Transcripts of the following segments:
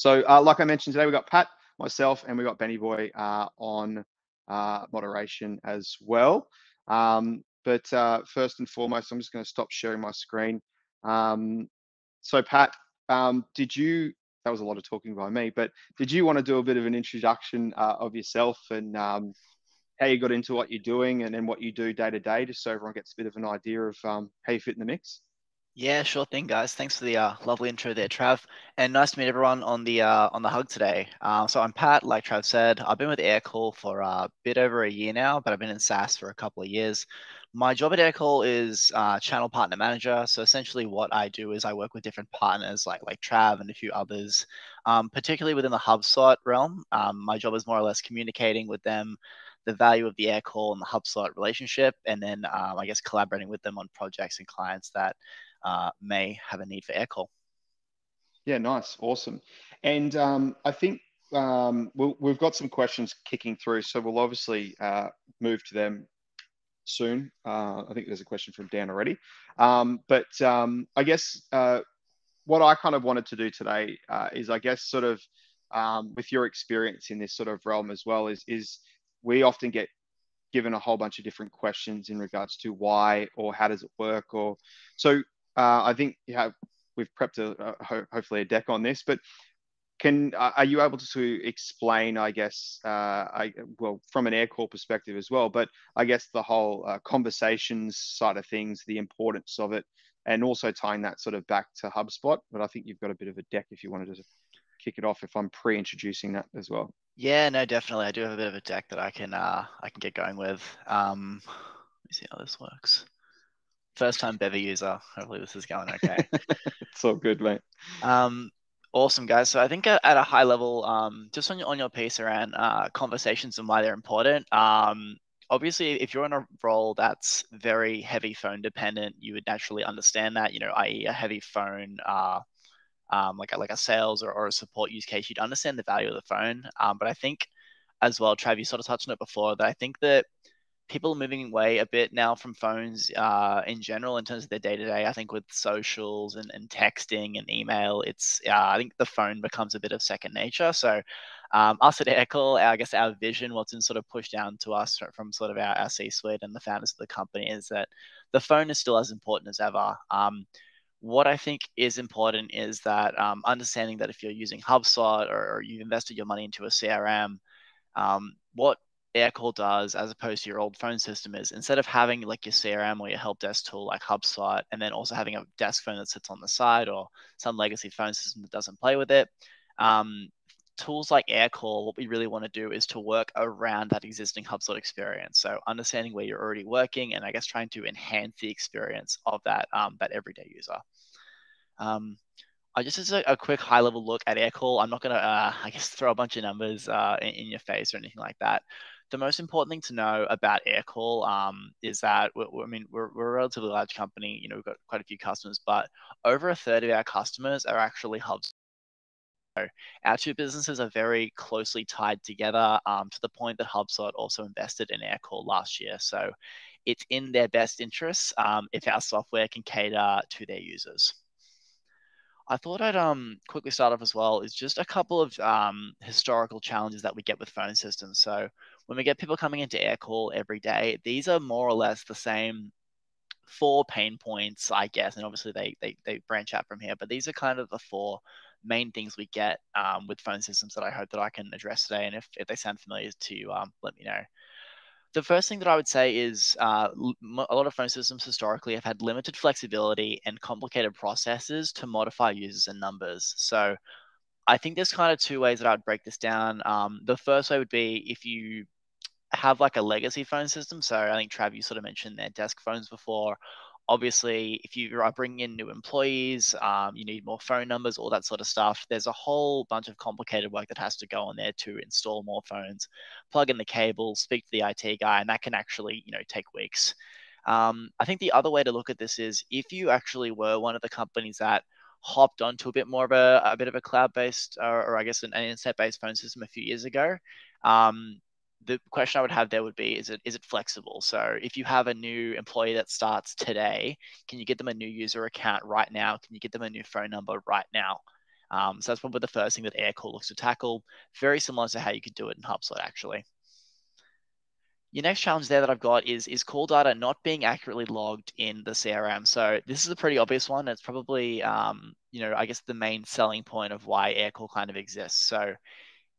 So, uh, like I mentioned today, we got Pat, myself, and we got Benny Boy uh, on uh, moderation as well. Um, but uh, first and foremost, I'm just going to stop sharing my screen. Um, so, Pat, um, did you? That was a lot of talking by me, but did you want to do a bit of an introduction uh, of yourself and um, how you got into what you're doing and then what you do day to day, just so everyone gets a bit of an idea of um, how you fit in the mix? Yeah, sure thing, guys. Thanks for the uh, lovely intro there, Trav, and nice to meet everyone on the uh, on the hug today. Uh, so I'm Pat, like Trav said. I've been with Aircall for a bit over a year now, but I've been in SaaS for a couple of years. My job at Aircall is uh, channel partner manager. So essentially, what I do is I work with different partners like like Trav and a few others, um, particularly within the HubSpot realm. Um, my job is more or less communicating with them the value of the Aircall and the HubSpot relationship, and then um, I guess collaborating with them on projects and clients that uh, may have a need for Aircall. Yeah, nice, awesome. And um, I think um, we we have got some questions kicking through, so we'll obviously uh, move to them soon. Uh, I think there's a question from Dan already. Um, but um, I guess uh, what I kind of wanted to do today uh, is, I guess, sort of um, with your experience in this sort of realm as well, is is we often get given a whole bunch of different questions in regards to why or how does it work or so uh, I think we've prepped a, a ho- hopefully a deck on this, but can are you able to explain? I guess uh, I well from an Aircall perspective as well, but I guess the whole uh, conversations side of things, the importance of it, and also tying that sort of back to HubSpot. But I think you've got a bit of a deck if you wanted to kick it off. If I'm pre-introducing that as well. Yeah, no, definitely. I do have a bit of a deck that I can uh, I can get going with. Um, let me see how this works first time Bevy user. Hopefully this is going okay. it's all good, mate. Um, awesome, guys. So I think at, a high level, um, just on your, on your piece around uh, conversations and why they're important. Um, obviously, if you're in a role that's very heavy phone dependent, you would naturally understand that. You know, i.e., a heavy phone. Uh, um, like a, like a sales or, or a support use case, you'd understand the value of the phone. Um, but I think as well, Trav, you sort of touched on it before, that I think that people are moving away a bit now from phones uh, in general in terms of their day to day. I think with socials and, and texting and email, it's uh, I think the phone becomes a bit of second nature. So um, us at Aircall, I guess our vision, what's been sort of pushed down to us from, from sort of our, our C-suite and the founders of the company is that the phone is still as important as ever. Um, what I think is important is that um, understanding that if you're using HubSpot or, or, you've invested your money into a CRM, um, what Aircall does, as opposed to your old phone system, is instead of having like your CRM or your help desk tool like HubSpot, and then also having a desk phone that sits on the side or some legacy phone system that doesn't play with it, um, tools like Aircall, what we really want to do is to work around that existing HubSpot experience. So understanding where you're already working, and I guess trying to enhance the experience of that um, that everyday user. Um, I just as a, a, quick high level look at Aircall. I'm not going to, uh, I guess, throw a bunch of numbers uh, in, in, your face or anything like that the most important thing to know about Aircall um, is that I mean we're, we're, a relatively large company. You know, we've got quite a few customers, but over a third of our customers are actually hubs. So our two businesses are very closely tied together um, to the point that HubSpot also invested in Aircall last year. So it's in their best interests um, if our software can cater to their users. I thought I'd um quickly start off as well is just a couple of um, historical challenges that we get with phone systems. So when we get people coming into Aircall every day, these are more or less the same four pain points, I guess, and obviously they they, they branch out from here. But these are kind of the four main things we get um, with phone systems that I hope that I can address today. And if, if they sound familiar to you, um, let me know. The first thing that I would say is uh, a lot of phone systems historically have had limited flexibility and complicated processes to modify users and numbers. So I think there's kind of two ways that I would break this down. Um, the first way would be if you have like a legacy phone system. So I think Trav, you sort of mentioned their desk phones before. Obviously, if you are bringing in new employees, um, you need more phone numbers, all that sort of stuff. There's a whole bunch of complicated work that has to go on there to install more phones, plug in the cable, speak to the IT guy, and that can actually, you know, take weeks. Um, I think the other way to look at this is if you actually were one of the companies that hopped onto a bit more of a, a bit of a cloud-based, or, or I guess an, an internet-based phone system a few years ago, um, the question I would have there would be is it is it flexible? So if you have a new employee that starts today, can you get them a new user account right now? Can you get them a new phone number right now? Um, so that's probably the first thing that Aircall looks to tackle. Very similar to how you could do it in HubSpot, actually. Your next challenge there that I've got is is call data not being accurately logged in the CRM. So this is a pretty obvious one. It's probably um, you know I guess the main selling point of why Aircall kind of exists. So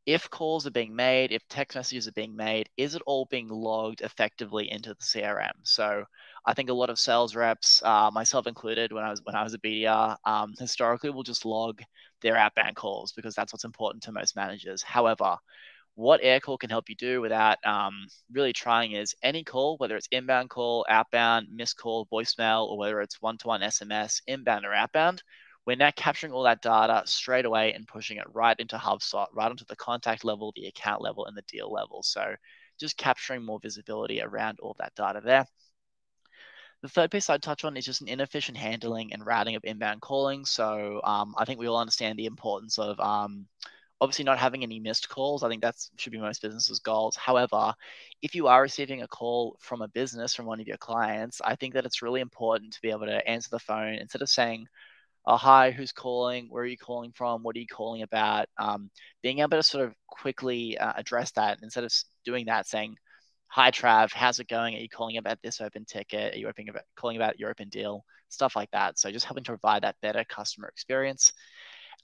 if calls are being made, if text messages are being made, is it all being logged effectively into the CRM? So I think a lot of sales reps, uh, myself included, when I was when I was a BDR, um, historically will just log their outbound calls because that's what's important to most managers. However, what Aircall can help you do without um, really trying is any call, whether it's inbound call, outbound, missed call, voicemail, or whether it's one-to-one SMS, inbound or outbound, we're now capturing all that data straight away and pushing it right into HubSpot, right onto the contact level, the account level, and the deal level. So just capturing more visibility around all that data there. The third piece I'd touch on is just an inefficient handling and routing of inbound calling. So um, I think we all understand the importance of um, obviously not having any missed calls. I think that should be most businesses' goals. However, if you are receiving a call from a business, from one of your clients, I think that it's really important to be able to answer the phone instead of saying, hi, who's calling? Where are you calling from? What are you calling about? Um, being able to sort of quickly uh, address that instead of doing that, saying, hi, Trav, how's it going? Are you calling about this open ticket? Are you about, calling about your open deal? Stuff like that. So just helping to provide that better customer experience.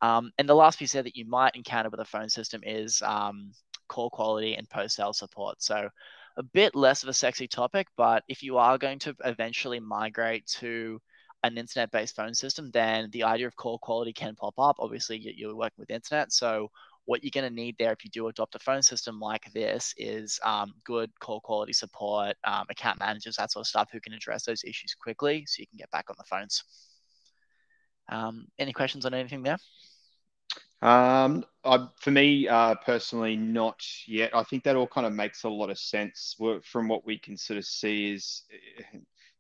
Um, and the last piece there that you might encounter with a phone system is um, call quality and post sale support. So a bit less of a sexy topic, but if you are going to eventually migrate to an internet based phone system, then the idea of call quality can pop up. Obviously, you're working with internet. So what you're going to need there if you do adopt a phone system like this is um, good call quality support, um, account managers, that sort of stuff who can address those issues quickly so you can get back on the phones. Um, any questions on anything there? Um, I, for me uh, personally, not yet. I think that all kind of makes a lot of sense from what we can sort of see is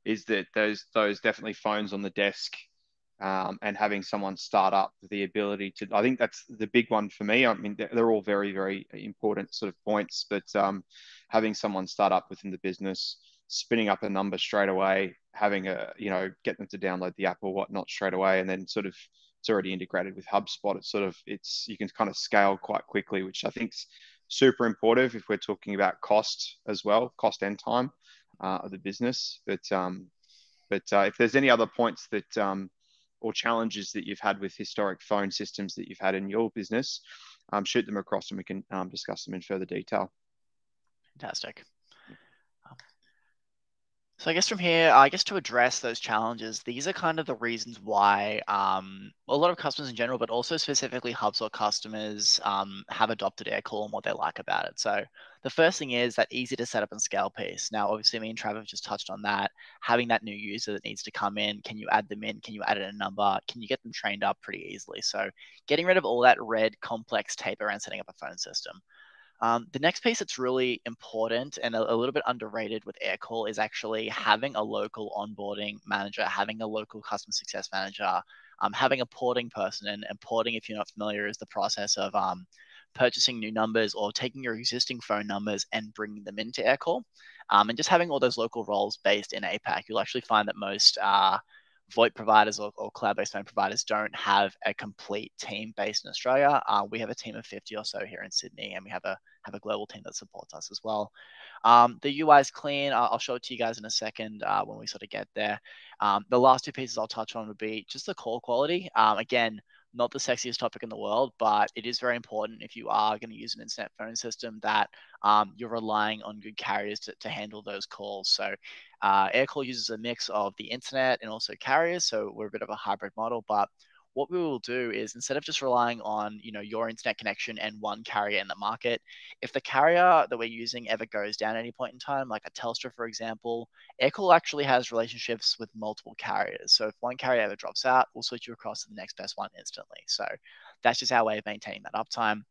is that those those definitely phones on the desk um, and having someone start up the ability to. I think that's the big one for me. I mean, they're, all very very important sort of points, but um, having someone start up within the business, spinning up a number straight away, having a you know get them to download the app or whatnot straight away, and then sort of it's already integrated with HubSpot. It's sort of it's you can kind of scale quite quickly, which I think is super important if we're talking about cost as well, cost and time uh, of the business. But um, but uh, if there's any other points that um, or challenges that you've had with historic phone systems that you've had in your business, um, shoot them across and we can um, discuss them in further detail. Fantastic. So I guess from here, I guess to address those challenges, these are kind of the reasons why um, a lot of customers in general, but also specifically HubSpot customers um, have adopted Aircall and what they like about it. So the first thing is that easy to set up and scale piece. Now, obviously, me and Travis just touched on that. Having that new user that needs to come in, can you add them in? Can you add in a number? Can you get them trained up pretty easily? So getting rid of all that red complex tape around setting up a phone system. Um, the next piece that's really important and a, a, little bit underrated with Aircall is actually having a local onboarding manager, having a local customer success manager, um, having a porting person. And, and, porting, if you're not familiar, is the process of um, purchasing new numbers or taking your existing phone numbers and bringing them into Aircall. Um, and just having all those local roles based in APAC, you'll actually find that most uh, VoIP providers or, or cloud-based phone providers don't have a complete team based in Australia. Uh, we have a team of 50 or so here in Sydney, and we have a have a global team that supports us as well. Um, the UI is clean. I'll, I'll, show it to you guys in a second uh, when we sort of get there. Um, the last two pieces I'll touch on would be just the call quality. Um, again, not the sexiest topic in the world, but it is very important if you are going to use an internet phone system that um, you're relying on good carriers to, to handle those calls. So uh, Aircall uses a mix of the internet and also carriers. So we're a bit of a hybrid model, but what we will do is instead of just relying on you know your internet connection and one carrier in the market if the carrier that we're using ever goes down at any point in time like a telstra for example aircall actually has relationships with multiple carriers so if one carrier ever drops out we'll switch you across to the next best one instantly so that's just our way of maintaining that uptime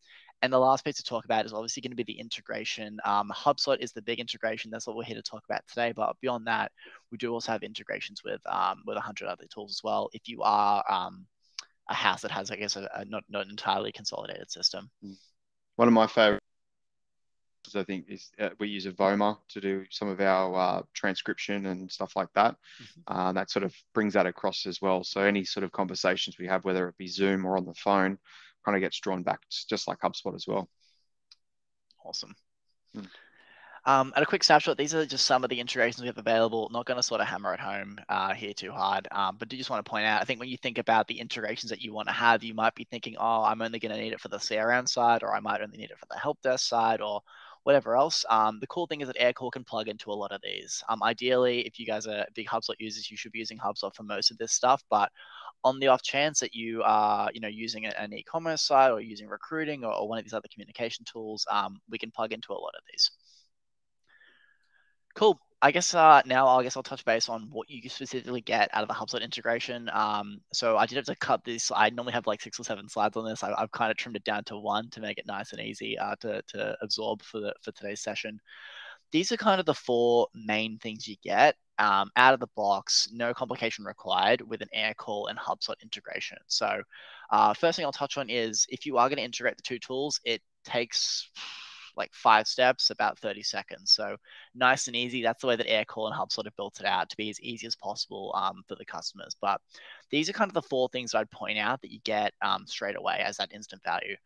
and the last piece to talk about is obviously going to be the integration. Um, HubSpot is the big integration. That's what we're here to talk about today. But beyond that, we do also have integrations with um, with a hundred other tools as well. If you are um, a house that has, I guess, a, a not not entirely consolidated system. One of my favorite I think is uh, we use Avoma to do some of our uh, transcription and stuff like that. Mm-hmm. Uh, that sort of brings that across as well. So any sort of conversations we have, whether it be Zoom or on the phone, kind of gets drawn back just like HubSpot as well. Awesome. Hmm. Um, at a quick snapshot, these are just some of the integrations we have available. Not going to sort of hammer it home uh, here too hard, um, but do just want to point out, I think when you think about the integrations that you want to have, you might be thinking, oh, I'm only going to need it for the CRM side, or I might only need it for the help desk side, or whatever else. Um, the cool thing is that Aircall can plug into a lot of these. Um, ideally, if you guys are big HubSpot users, you should be using HubSpot for most of this stuff. But on the off chance that you are, you know, using an e-commerce site or using recruiting or, or one of these other communication tools, um, we can plug into a lot of these. Cool. I guess uh, now I guess I'll touch base on what you specifically get out of the HubSpot integration. Um, so I did have to cut this. I normally have like six or seven slides on this. I, have kind of trimmed it down to one to make it nice and easy uh, to, to absorb for the for today's session. These are kind of the four main things you get um, out of the box, no complication required with an Aircall and HubSpot integration. So uh, first thing I'll touch on is if you are going to integrate the two tools, it takes like five steps, about 30 seconds. So nice and easy. That's the way that Aircall and Hub sort of built it out to be as easy as possible um, for the customers. But these are kind of the four things I'd point out that you get um, straight away as that instant value.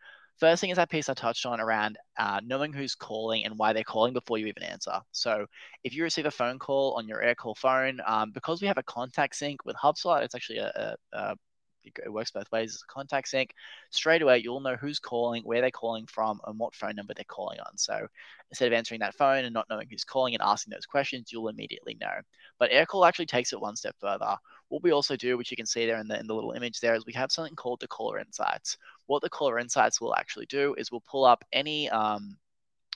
First thing is that piece I touched on around uh, knowing who's calling and why they're calling before you even answer. So if you receive a phone call on your Aircall phone, um, because we have a contact sync with HubSpot, it's actually a, a, a it works both ways. It's a contact sync. Straight away, you'll know who's calling, where they're calling from, and what phone number they're calling on. So instead of answering that phone and not knowing who's calling and asking those questions, you'll immediately know. But Aircall actually takes it one step further. What we also do, which you can see there in the, in the little image there, is we have something called the caller insights. What the caller insights will actually do is we'll pull up any um,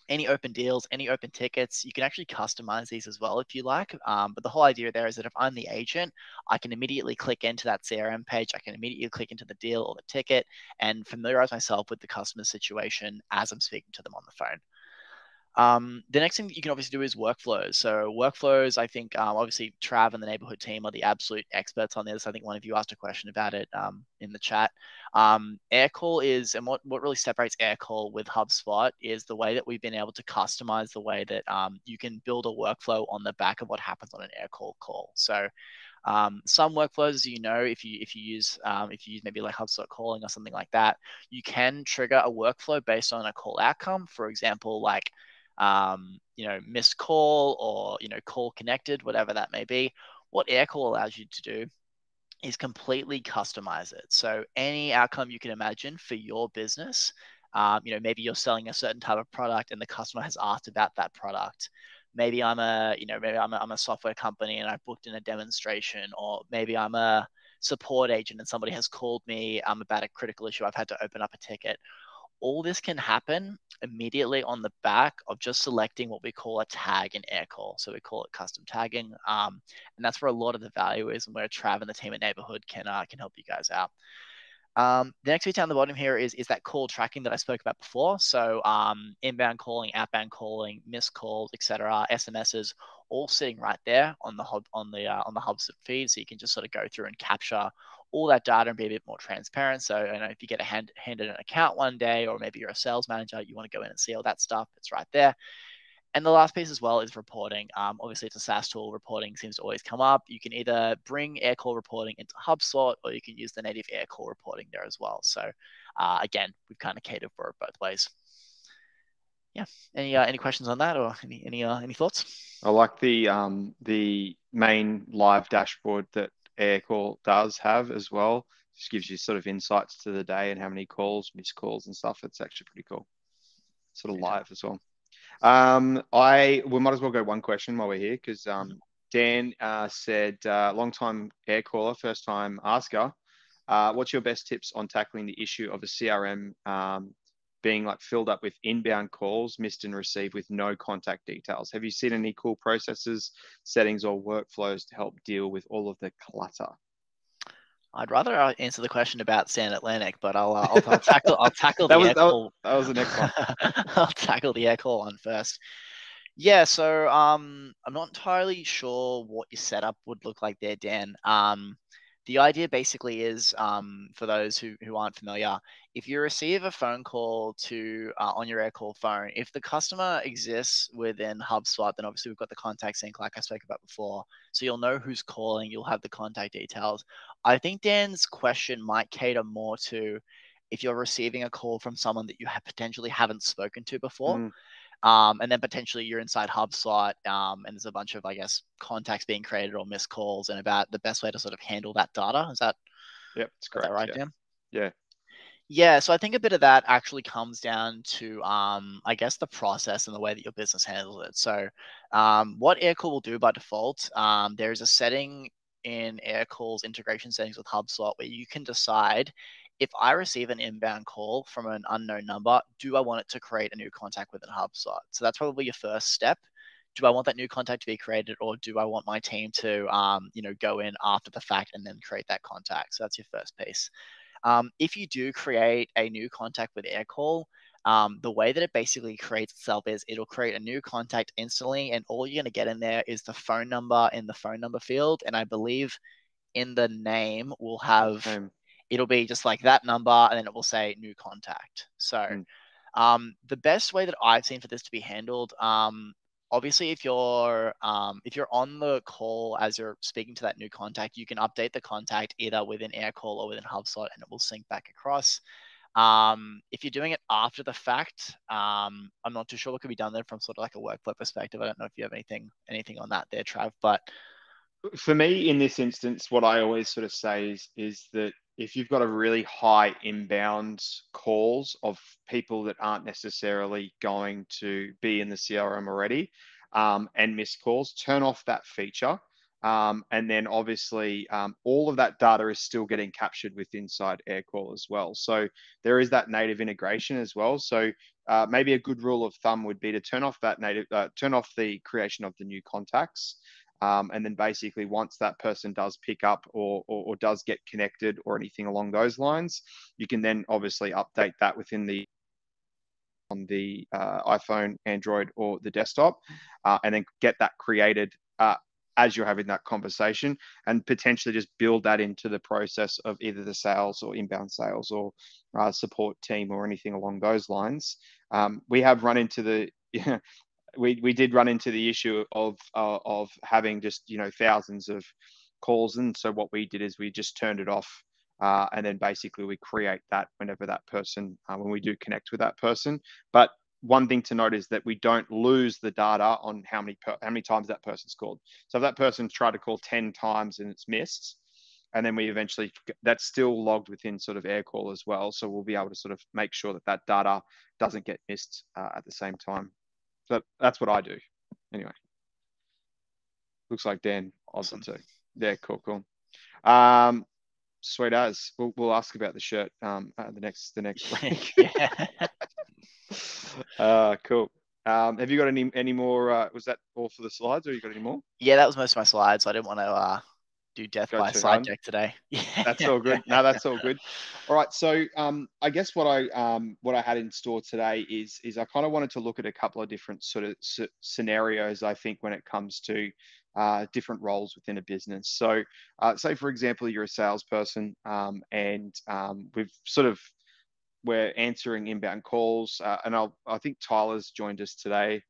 any open deals, any open tickets. You can actually customize these as well if you like. Um, but the whole idea there is that if I'm the agent, I can immediately click into that CRM page. I can immediately click into the deal or the ticket and familiarize myself with the customer situation as I'm speaking to them on the phone. Um, the next thing that you can obviously do is workflows. So workflows, I think um, obviously Trav and the neighborhood team are the absolute experts on this. I think one of you asked a question about it um, in the chat. Um, Aircall is, and what, what really separates Aircall with HubSpot is the way that we've been able to customize the way that um, you can build a workflow on the back of what happens on an Aircall call. So um, some workflows, you know, if you if you use um, if you use maybe like HubSpot calling or something like that, you can trigger a workflow based on a call outcome. For example, like um, you know, missed call or, you know, call connected, whatever that may be. What Aircall allows you to do is completely customize it. So any outcome you can imagine for your business, um, you know, maybe you're selling a certain type of product and the customer has asked about that product. Maybe I'm a, you know, maybe I'm a, I'm a software company and I booked in a demonstration, or maybe I'm a support agent and somebody has called me um, about a critical issue. I've had to open up a ticket all this can happen immediately on the back of just selecting what we call a tag in Aircall. So we call it custom tagging. Um, and that's where a lot of the value is and where Trav and the team at Neighborhood can, uh, can help you guys out. Um, the next bit down the bottom here is, is that call tracking that I spoke about before. So um, inbound calling, outbound calling, missed calls, etc., SMSs, all sitting right there on the hub on the uh, on the HubSpot feed. So you can just sort of go through and capture all that data and be a bit more transparent. So, you know, if you get a hand, handed an account one day, or maybe you're a sales manager, you want to go in and see all that stuff, it's right there. And the last piece as well is reporting. Um, obviously, it's a SaaS tool. Reporting seems to always come up. You can either bring Aircall reporting into HubSpot, or you can use the native Aircall reporting there as well. So, uh, again, we've kind of catered for it both ways. Yeah. Any uh, any questions on that, or any any uh, any thoughts? I like the um, the main live dashboard that Aircall does have as well. Just gives you sort of insights to the day and how many calls, missed calls, and stuff. It's actually pretty cool. Sort of live as well. Um, I we might as well go one question while we're here because um, Dan uh, said, uh, long time air caller, first time asker. Uh, what's your best tips on tackling the issue of a CRM um, being like filled up with inbound calls missed and received with no contact details. Have you seen any cool processes, settings, or workflows to help deal with all of the clutter? I'd rather uh, answer the question about Sand Atlantic, but I'll, uh, I'll, I'll, tackle I'll tackle the that was, air that call. Was, that was the next one. I'll tackle the air call one first. Yeah, so um, I'm not entirely sure what your setup would look like there, Dan. Um, the idea basically is um, for those who, who aren't familiar, if you receive a phone call to uh, on your Aircall phone, if the customer exists within HubSpot, then obviously we've got the contact sync like I spoke about before. So you'll know who's calling, you'll have the contact details. I think Dan's question might cater more to if you're receiving a call from someone that you have potentially haven't spoken to before. Mm. Um, and then potentially you're inside HubSpot, um, and there's a bunch of, I guess, contacts being created or missed calls, and about the best way to sort of handle that data. Is that? Yep, that's correct. That right, yeah. Dan? Yeah. Yeah, so I think a bit of that actually comes down to, um, I guess, the process and the way that your business handles it. So, um, what Aircall will do by default, um, there is a setting in Aircall's integration settings with HubSpot where you can decide if I receive an inbound call from an unknown number, do I want it to create a new contact within HubSpot? So that's probably your first step. Do I want that new contact to be created, or do I want my team to, um, you know, go in after the fact and then create that contact? So that's your first piece. Um, if you do create a new contact with Aircall, um, the way that it basically creates itself is it'll create a new contact instantly, and all you're going to get in there is the phone number in the phone number field. And I believe in the name will have it'll be just like that number and then it will say new contact. So mm. um, the best way that I've seen for this to be handled, um, obviously if you're um, if you're on the call as you're speaking to that new contact, you can update the contact either within Aircall or within HubSpot and it will sync back across. Um, if you're doing it after the fact, um, I'm not too sure what could be done there from sort of like a workflow perspective. I don't know if you have anything anything on that there, Trav. But for me, in this instance, what I always sort of say is is that if you've got a really high inbound calls of people that aren't necessarily going to be in the CRM already um, and missed calls, turn off that feature. Um, and then obviously um, all of that data is still getting captured with inside Aircall as well. So there is that native integration as well. So uh, maybe a good rule of thumb would be to turn off that native, uh, turn off the creation of the new contacts. Um, and then basically, once that person does pick up or, or, or, does get connected or anything along those lines, you can then obviously update that within the on the uh, iPhone, Android, or the desktop, uh, and then get that created uh, as you're having that conversation, and potentially just build that into the process of either the sales or inbound sales or uh, support team or anything along those lines. Um, we have run into the we, we did run into the issue of uh, of having just you know thousands of calls and so what we did is we just turned it off uh, and then basically we create that whenever that person uh, when we do connect with that person. But one thing to note is that we don't lose the data on how many per, how many times that person's called. So if that person tried to call 10 times and it's missed and then we eventually that's still logged within sort of Aircall as well. So we'll be able to sort of make sure that that data doesn't get missed uh, at the same time so that's what I do. Anyway, looks like Dan awesome. too. Yeah, cool, cool. Um, sweet as. We'll, we'll ask about the shirt um uh, the next the next week. yeah. uh, cool. Um, have you got any any more? Uh, was that all for the slides, or you got any more? Yeah, that was most of my slides. I didn't want to uh, do death Go by slide deck today. that's all good. No, that's all good. All right. So um, I guess what I um, what I had in store today is is I kind of wanted to look at a couple of different sort of scenarios. I think when it comes to uh, different roles within a business. So, uh, say for example, you're a salesperson, um, and um, we've sort of we're answering inbound calls, uh, and I'll, I think Tyler's joined us today.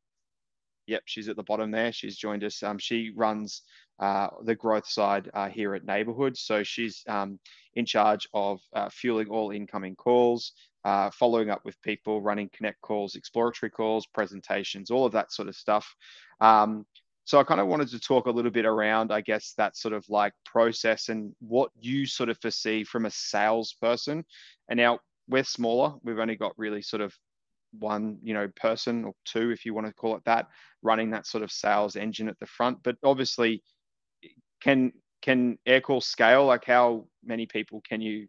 Yep, she's at the bottom there. She's joined us. Um, she runs uh, the growth side uh, here at Neighborhood. So she's um, in charge of uh, fueling all incoming calls, uh, following up with people, running connect calls, exploratory calls, presentations, all of that sort of stuff. Um, so I kind of wanted to talk a little bit around, I guess, that sort of like process and what you sort of foresee from a salesperson. And now we're smaller. We've only got really sort of one you know person or two if you want to call it that running that sort of sales engine at the front but obviously can can Aircall scale? Like how many people can you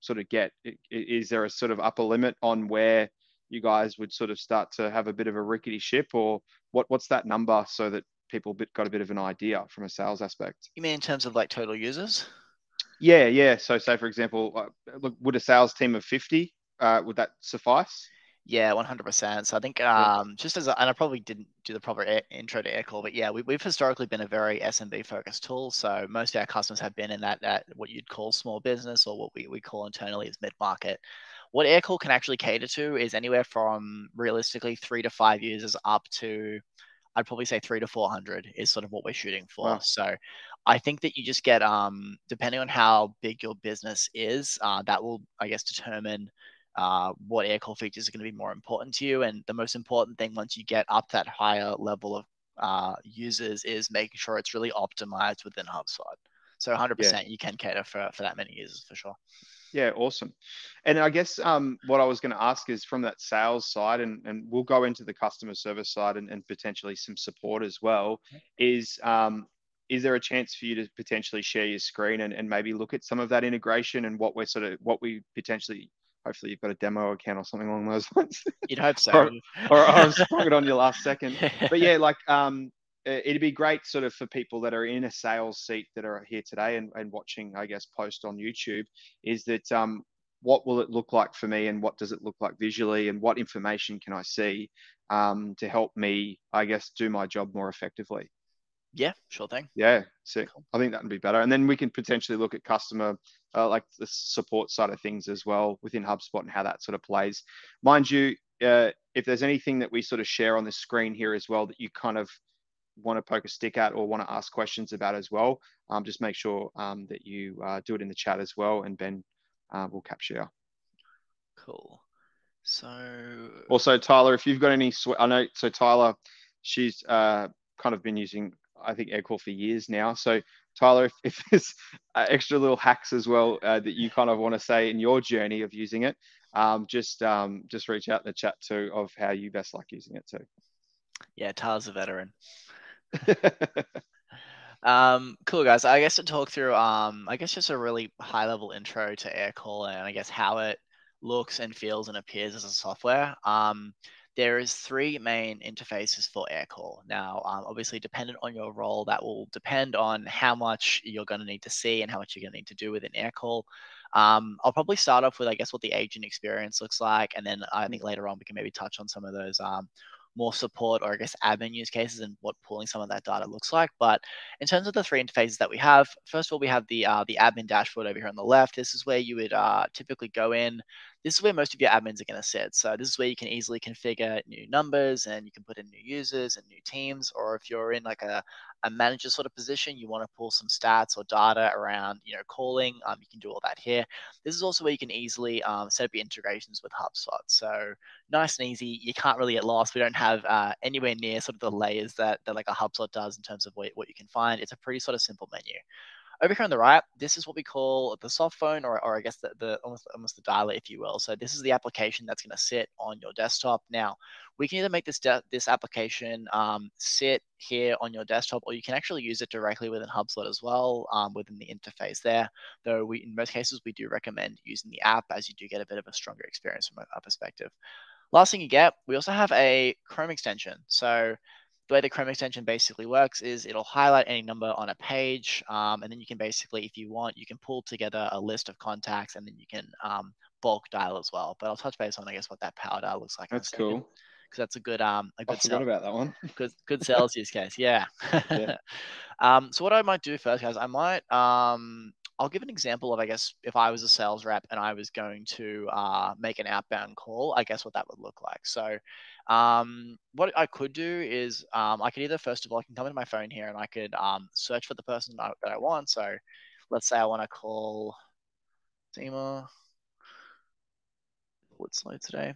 sort of get? Is there a sort of upper limit on where you guys would sort of start to have a bit of a rickety ship, or what? What's that number so that people got a bit of an idea from a sales aspect? You mean in terms of like total users? Yeah, yeah. So, say for example, uh, look, would a sales team of fifty uh, would that suffice? Yeah, one hundred percent. So I think um, just as a, and I probably didn't do the proper air, intro to Aircall, but yeah, we, we've historically been a very SMB focused tool. So most of our customers have been in that that what you'd call small business or what we, we call internally as mid market. What Aircall can actually cater to is anywhere from realistically three to five users up to I'd probably say three to four hundred is sort of what we're shooting for. Wow. So I think that you just get um depending on how big your business is, uh, that will I guess determine uh, what Aircall features are going to be more important to you. And the most important thing once you get up that higher level of uh, users is making sure it's really optimized within HubSpot. So 100% yeah. you can cater for, for that many users for sure. Yeah, awesome. And I guess um, what I was going to ask is from that sales side, and, and we'll go into the customer service side and, and potentially some support as well, is um, is there a chance for you to potentially share your screen and, and maybe look at some of that integration and what we're sort of what we potentially hopefully you've got a demo account or something along those lines. You'd hope so. or, or, or I sprung it on your last second. But yeah, like um, it'd be great sort of for people that are in a sales seat that are here today and, and watching, I guess, post on YouTube, is that um, what will it look like for me and what does it look like visually and what information can I see um, to help me, I guess, do my job more effectively. Yeah, sure thing. Yeah, sick. Cool. I think that would be better. And then we can potentially look at customer, uh, like the support side of things as well within HubSpot and how that sort of plays. Mind you, uh, if there's anything that we sort of share on the screen here as well that you kind of want to poke a stick at or want to ask questions about as well, um, just make sure um, that you uh, do it in the chat as well, and Ben uh, will capture you. Cool. So also Tyler, if you've got any, sw- I know so Tyler, she's uh, kind of been using I think Aircall for years now. So Tyler, if, if there's uh, extra little hacks as well uh, that you kind of want to say in your journey of using it, um, just um, just reach out in the chat too of how you best like using it too. Yeah, Tyler's a veteran. um, cool guys. I guess to talk through, um, I guess just a really high level intro to Aircall and I guess how it looks and feels and appears as a software. Um, there is three main interfaces for Aircall. Now, um, obviously, dependent on your role, that will depend on how much you're going to need to see and how much you're going to need to do within Aircall. Um, I'll probably start off with, I guess, what the agent experience looks like, and then I think later on we can maybe touch on some of those um, more support or I guess admin use cases and what pulling some of that data looks like. But in terms of the three interfaces that we have, first of all, we have the uh, the admin dashboard over here on the left. This is where you would uh, typically go in. This is where most of your admins are going to sit. So this is where you can easily configure new numbers and you can put in new users and new teams. Or if you're in like a, a manager sort of position, you want to pull some stats or data around, you know, calling, um, you can do all that here. This is also where you can easily um, set up your integrations with HubSpot. So nice and easy. You can't really get lost. We don't have uh, anywhere near sort of the layers that, that like a HubSpot does in terms of what, what you can find. It's a pretty sort of simple menu. Over here on the right, this is what we call the soft phone, or, or I guess the, the almost almost the dialer, if you will. So this is the application that's going to sit on your desktop. Now, we can either make this this application um, sit here on your desktop, or you can actually use it directly within HubSpot as well, um, within the interface there. Though we, in most cases, we do recommend using the app as you do get a bit of a stronger experience from a perspective. Last thing you get, we also have a Chrome extension. So the way the Chrome extension basically works is it'll highlight any number on a page, um, and then you can basically, if you want, you can pull together a list of contacts, and then you can um, bulk dial as well. But I'll touch base on, I guess, what that power dial looks like. That's cool. Because that's a good, um, a good. I forgot about that one. Good, good sales use case. Yeah. yeah. um, so what I might do first, guys, I might um, I'll give an example of, I guess, if I was a sales rep and I was going to uh, make an outbound call, I guess what that would look like. So, um, what I could do is um, I could either, first of all, I can come into my phone here and I could um, search for the person that I, that I want. So, let's say I want to call Seema. What's slow today?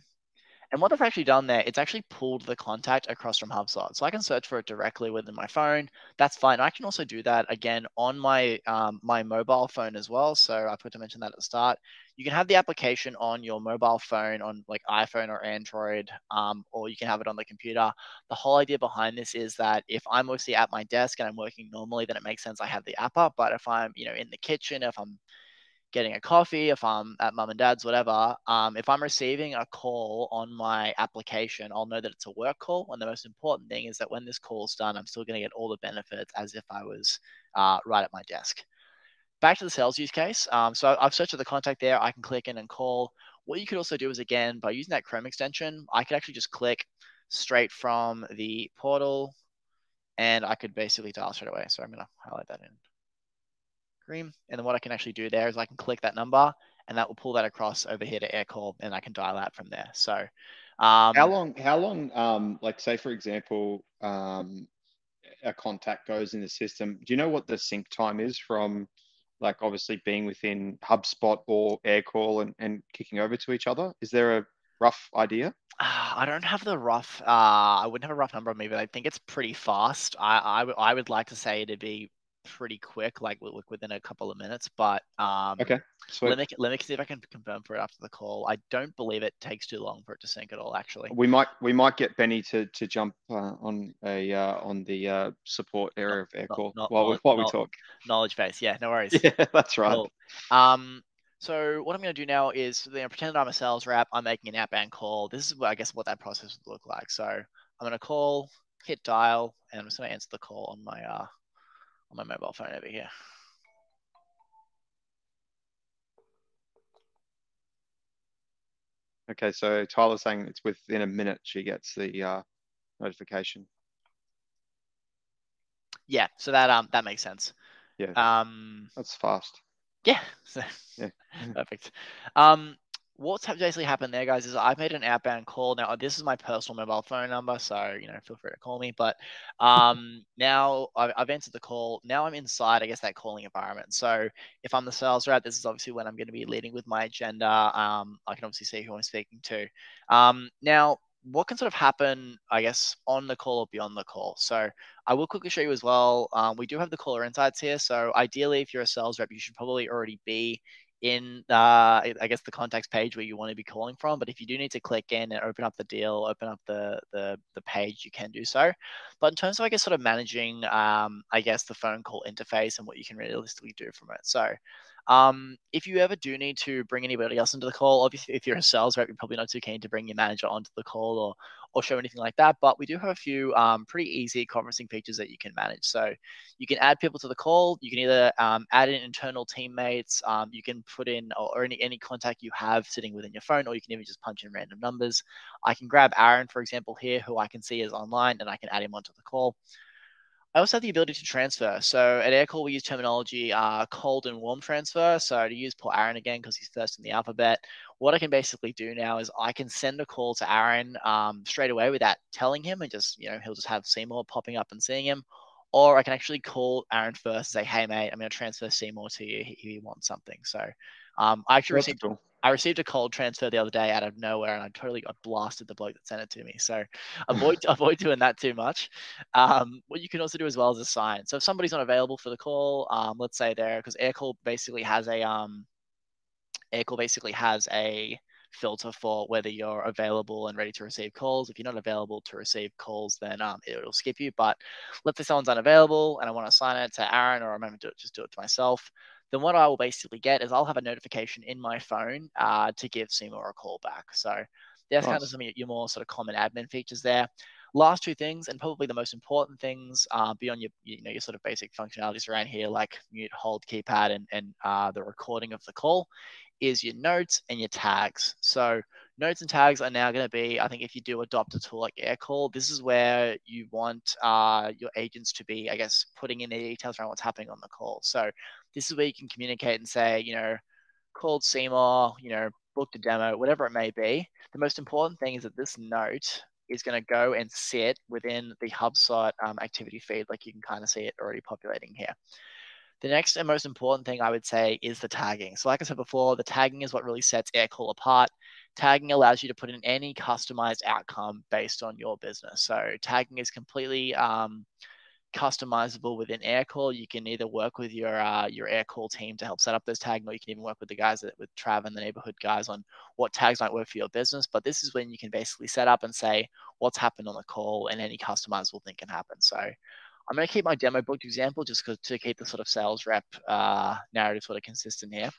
And what I've actually done there, it's actually pulled the contact across from HubSpot. So I can search for it directly within my phone. That's fine. I can also do that again on my um, my mobile phone as well. So I forgot to mention that at the start. You can have the application on your mobile phone on like iPhone or Android, um, or you can have it on the computer. The whole idea behind this is that if I'm mostly at my desk and I'm working normally, then it makes sense I have the app up. But if I'm, you know, in the kitchen, if I'm getting a coffee, if I'm at mum and dad's, whatever, um, if I'm receiving a call on my application, I'll know that it's a work call. And the most important thing is that when this call's done, I'm still going to get all the benefits as if I was uh, right at my desk. Back to the sales use case. Um, so I've searched for the contact there. I can click in and call. What you could also do is again by using that Chrome extension, I could actually just click straight from the portal, and I could basically dial straight away. So I'm going to highlight that in green, and then what I can actually do there is I can click that number, and that will pull that across over here to Aircall, and I can dial out from there. So um, how long? How long? Um, like say for example, um, a contact goes in the system. Do you know what the sync time is from? Like obviously being within HubSpot or Aircall and, and kicking over to each other. Is there a rough idea? I don't have the rough. Uh, I wouldn't have a rough number on me, but I think it's pretty fast. I, I would like to say it'd be pretty quick, like within a couple of minutes. But um, okay, Sweet. let me let me see if I can confirm for it after the call. I don't believe it takes too long for it to sync at all. Actually, we might we might get Benny to to jump uh, on a uh, on the uh, support area of Aircall while we while we talk. Knowledge base, yeah, no worries. Yeah, that's right. Cool. Um, so what I'm going to do now is you know, pretend I'm a sales rep. I'm making an outbound call. This is, I guess, what that process would look like. So I'm going to call, hit dial, and I'm just going to answer the call on my uh, on my mobile phone over here. Okay, so Tyler's saying it's within a minute she gets the uh, notification. Yeah, so that um that makes sense. Yeah. Um, that's fast. Yeah. Yeah. perfect. Um, what's basically happened there, guys, is I've made an outbound call. Now, this is my personal mobile phone number, so you know, feel free to call me. But um, now I've, I've answered the call. Now I'm inside, I guess, that calling environment. So if I'm the sales rep, this is obviously when I'm going to be leading with my agenda. Um, I can obviously see who I'm speaking to. Um, now, what can sort of happen, I guess, on the call or beyond the call. So I will quickly show you as well. Um, we do have the caller insights here. So ideally, if you're a sales rep, you should probably already be in uh, I guess the contacts page where you want to be calling from. But if you do need to click in and open up the deal, open up the the, the page, you can do so. But in terms of I guess sort of managing um, I guess the phone call interface and what you can realistically do from it. So um, if you ever do need to bring anybody else into the call, obviously if you're a sales rep, you're probably not too keen to bring your manager onto the call or or show anything like that. But we do have a few um, pretty easy conferencing features that you can manage. So you can add people to the call. You can either um, add in internal teammates. Um, you can put in or, or, any any contact you have sitting within your phone, or you can even just punch in random numbers. I can grab Aaron, for example, here, who I can see is online, and I can add him onto the call. I also have the ability to transfer. So at Aircall, we use terminology uh, cold and warm transfer. So to use poor Aaron again, because he's first in the alphabet, what I can basically do now is I can send a call to Aaron um, straight away without telling him and just, you know, he'll just have Seymour popping up and seeing him. Or I can actually call Aaron first and say, hey, mate, I'm going to transfer Seymour to you. He, he wants something. So um, I actually That's received cool. I received a cold transfer the other day out of nowhere, and I totally got blasted the bloke that sent it to me. So avoid avoid doing that too much. Um, what you can also do as well is assign. So if somebody's not available for the call, um, let's say there, because Aircall basically has a um, Aircall basically has a filter for whether you're available and ready to receive calls. If you're not available to receive calls, then um, it'll skip you. But let's say someone's unavailable and I want to assign it to Aaron, or I'm going to do it, just do it to myself then what I will basically get is I'll have a notification in my phone uh, to give Seymour a call back. So that's nice. kind of some of your more sort of common admin features there. Last two things, and probably the most important things uh, beyond your you know your sort of basic functionalities around here, like mute, hold, keypad, and and uh, the recording of the call, is your notes and your tags. So notes and tags are now going to be, I think, if you do adopt a tool like Aircall, this is where you want uh, your agents to be, I guess, putting in the details around what's happening on the call. So this is where you can communicate and say, you know, called Seymour, you know, booked a demo, whatever it may be. The most important thing is that this note is going to go and sit within the HubSpot um, activity feed, like you can kind of see it already populating here. The next and most important thing I would say is the tagging. So, like I said before, the tagging is what really sets Aircall apart. Tagging allows you to put in any customized outcome based on your business. So, tagging is completely um, customizable within Aircall. You can either work with your uh, your Aircall team to help set up those tags, or you can even work with the guys that, with Trav and the neighborhood guys on what tags might work for your business. But this is when you can basically set up and say what's happened on the call, and any customizable thing can happen. So I'm going to keep my demo booked example just to keep the sort of sales rep uh, narrative sort of consistent here.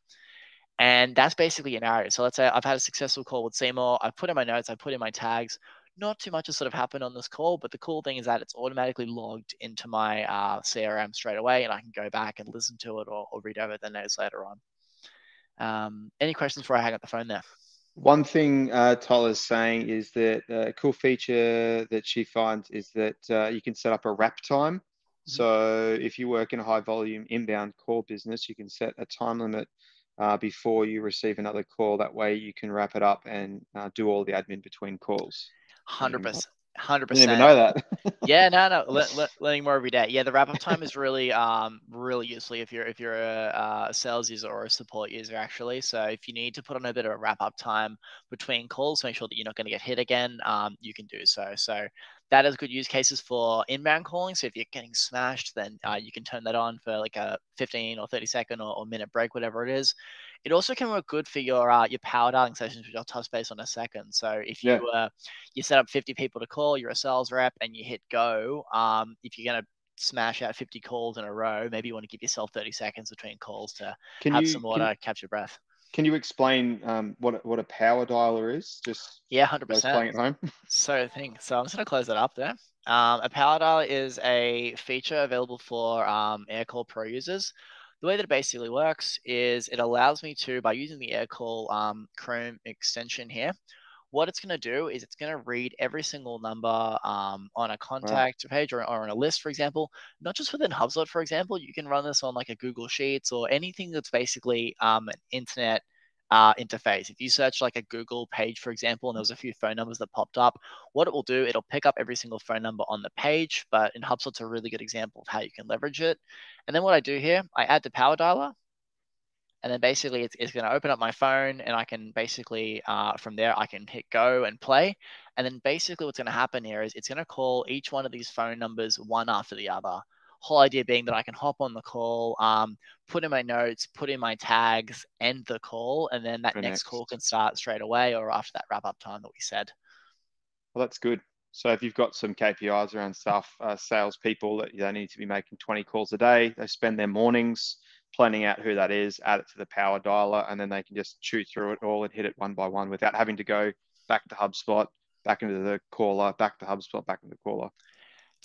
And that's basically a narrative. So let's say I've had a successful call with Seymour. I put in my notes, I put in my tags. Not too much has sort of happened on this call, but the cool thing is that it's automatically logged into my uh, CRM straight away, and I can go back and listen to it or, or read over the notes later on. Um, any questions before I hang up the phone there? One thing uh, Tyler's saying is that uh, a cool feature that she finds is that uh, you can set up a wrap time. Mm-hmm. So if you work in a high volume inbound call business, you can set a time limit uh, before you receive another call. That way you can wrap it up and uh, do all the admin between calls. Hundred percent. Hundred percent. Didn't even know that. yeah, no, no. Le- learning more every day. Yeah, the wrap up time is really, um, really useful if you're if you're a, a, sales user or a support user actually. So if you need to put on a bit of a wrap up time between calls, make sure that you're not going to get hit again. Um, you can do so. So that is good use cases for inbound calling. So if you're getting smashed, then uh, you can turn that on for like a 15 or 30 second or, or minute break, whatever it is. It also can work good for your uh, your power dialing sessions, which I'll touch base on a second. So if you yeah. uh, you set up 50 people to call, you're a sales rep, and you hit go, um, if you're gonna smash out 50 calls in a row, maybe you want to give yourself 30 seconds between calls to can have you, some water, can, catch your breath. Can you explain um, what what a power dialer is? Just yeah, hundred percent. Playing at home. so thing. So I'm just gonna close that up there. Um, a power dialer is a feature available for um, Aircall Pro users the way that it basically works is it allows me to, by using the Aircall um, Chrome extension here, what it's going to do is it's going to read every single number um, on a contact page or, or on a list, for example, not just within HubSpot, for example. You can run this on like a Google Sheets or anything that's basically um, an internet uh, interface. If you search like a Google page, for example, and there was a few phone numbers that popped up, what it will do, it'll pick up every single phone number on the page. But in HubSpot, it's a really good example of how you can leverage it. And then what I do here, I add the power dialer. And then basically it's, it's going to open up my phone and I can basically, uh, from there, I can hit go and play. And then basically what's going to happen here is it's going to call each one of these phone numbers one after the other whole idea being that I can hop on the call, um, put in my notes, put in my tags, end the call, and then that next, next call can start straight away or after that wrap up time that we said. Well, that's good. So if you've got some KPIs around stuff, uh, salespeople that they need to be making 20 calls a day, they spend their mornings planning out who that is, add it to the power dialer, and then they can just chew through it all and hit it one by one without having to go back to HubSpot, back into the caller, back to HubSpot, back into the caller.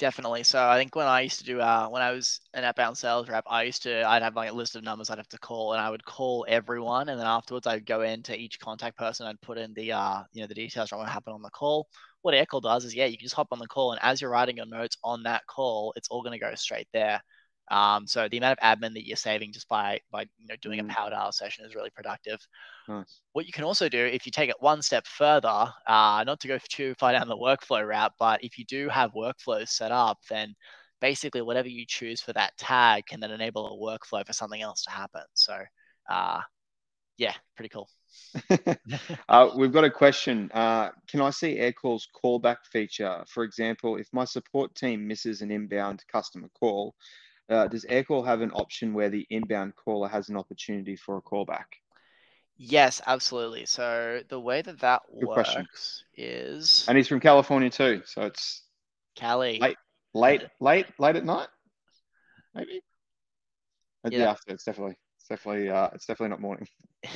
Definitely. So I think when I used to do uh, when I was an outbound sales rep, I used to I'd have like a list of numbers I'd have to call, and I would call everyone, and then afterwards I'd go into each contact person, I'd put in the uh, you know the details on what happened on the call. What Aircall does is yeah, you can just hop on the call, and as you're writing your notes on that call, it's all going to go straight there. Um, so the amount of admin that you're saving just by by you know doing a mm. power dial session is really productive. Nice. What you can also do if you take it one step further, uh, not to go too far down the workflow route, but if you do have workflows set up, then basically whatever you choose for that tag can then enable a workflow for something else to happen. So uh, yeah, pretty cool. uh, we've got a question. Uh, can I see Aircall's callback feature? For example, if my support team misses an inbound customer call, uh, does Aircall have an option where the inbound caller has an opportunity for a callback? Yes, absolutely. So the way that that Good works question. is, and he's from California too, so it's Cali late, late, late, late at night, maybe. Yeah, yeah it's definitely, it's definitely, uh, it's definitely not morning.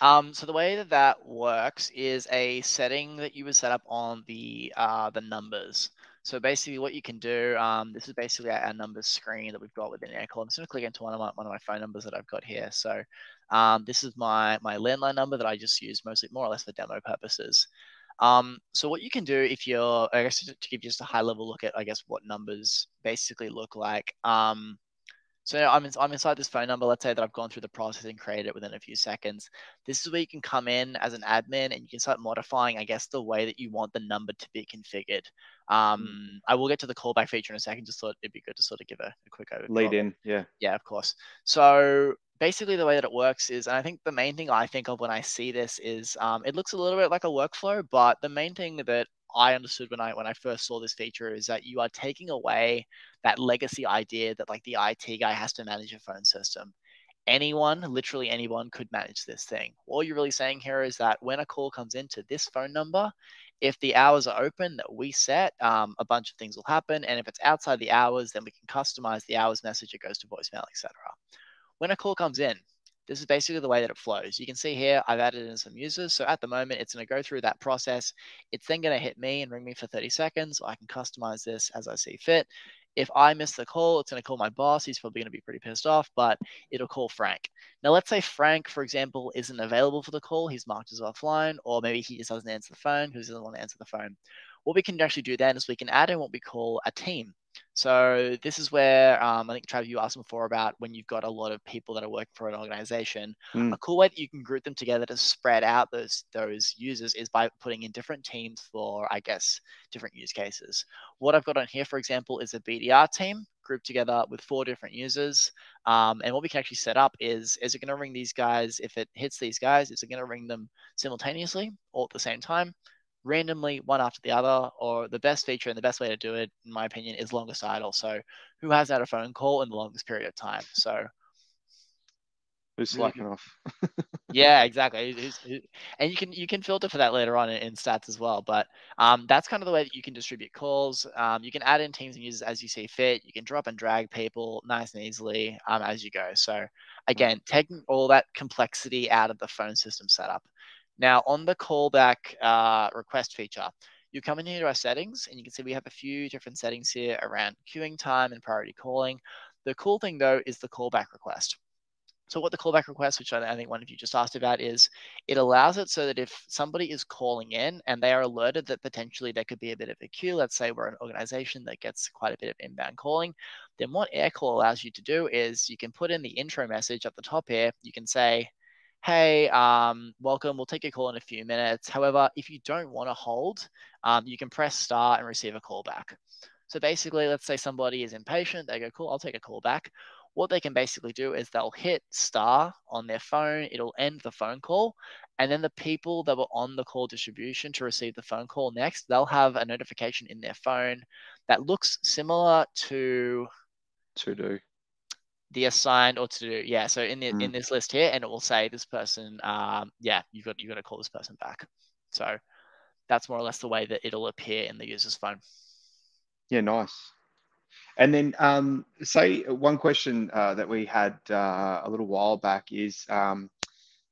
um, so the way that that works is a setting that you would set up on the uh, the numbers. So basically what you can do, um, this is basically our, numbers screen that we've got within Aircall. I'm just gonna click into one of my, one of my phone numbers that I've got here. So um, this is my, my landline number that I just use mostly more or less for demo purposes. Um, so what you can do if you're, I guess to, to give you just a high level look at, I guess, what numbers basically look like. Um, so I'm, in, I'm inside this phone number. Let's say that I've gone through the process and created it within a few seconds. This is where you can come in as an admin and you can start modifying, I guess, the way that you want the number to be configured. Um, mm. I will get to the callback feature in a second. Just thought it'd be good to sort of give a, a quick overview. Lead in, yeah. Yeah, of course. So basically the way that it works is, and I think the main thing I think of when I see this is um, it looks a little bit like a workflow, but the main thing that I understood when I when I first saw this feature is that you are taking away that legacy idea that like the IT guy has to manage a phone system. Anyone, literally anyone, could manage this thing. All you're really saying here is that when a call comes into this phone number, if the hours are open that we set, um, a bunch of things will happen. And if it's outside the hours, then we can customize the hours message. It goes to voicemail, etc. When a call comes in, this is basically the way that it flows. You can see here, I've added in some users. So at the moment, it's going to go through that process. It's then going to hit me and ring me for 30 seconds. I can customize this as I see fit. If I miss the call, it's going to call my boss. He's probably going to be pretty pissed off, but it'll call Frank. Now, let's say Frank, for example, isn't available for the call. He's marked as offline, or maybe he just doesn't answer the phone because he doesn't want to answer the phone. What we can actually do then is we can add in what we call a team. So this is where um, I think Trav, you asked before about when you've got a lot of people that are working for an organization. Mm. A cool way that you can group them together to spread out those those users is by putting in different teams for, I guess, different use cases. What I've got on here, for example, is a BDR team grouped together with four different users. Um, and what we can actually set up is, is it going to ring these guys? If it hits these guys, is it going to ring them simultaneously all at the same time? Randomly one after the other, or the best feature and the best way to do it, in my opinion, is longest idle. So who has had a phone call in the longest period of time? So who's slacking off? yeah, exactly. and you can you can filter for that later on in, in stats as well. But um, that's kind of the way that you can distribute calls. Um, you can add in teams and users as you see fit. You can drop and drag people nice and easily um, as you go. So again, taking all that complexity out of the phone system setup. Now on the callback uh, request feature, you come in here to our settings and you can see we have a few different settings here around queuing time and priority calling. The cool thing though is the callback request. So what the callback request, which I think one of you just asked about, is it allows it so that if somebody is calling in and they are alerted that potentially there could be a bit of a queue, let's say we're an organization that gets quite a bit of inbound calling, then what Aircall allows you to do is you can put in the intro message at the top here. You can say, hey, um, welcome, we'll take your call in a few minutes. However, if you don't want to hold, um, you can press start and receive a call back. So basically, let's say somebody is impatient, they go, cool, I'll take a call back. What they can basically do is they'll hit star on their phone, it'll end the phone call, and then the people that were on the call distribution to receive the phone call next, they'll have a notification in their phone that looks similar to to do the assigned or to do yeah so in the mm. in this list here and it will say this person um yeah you've got you've got to call this person back. So that's more or less the way that it'll appear in the user's phone. Yeah nice. And then um say one question uh, that we had uh, a little while back is um